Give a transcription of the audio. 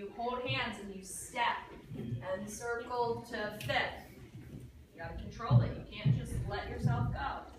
You hold hands and you step and circle to fifth. You gotta control it. You can't just let yourself go.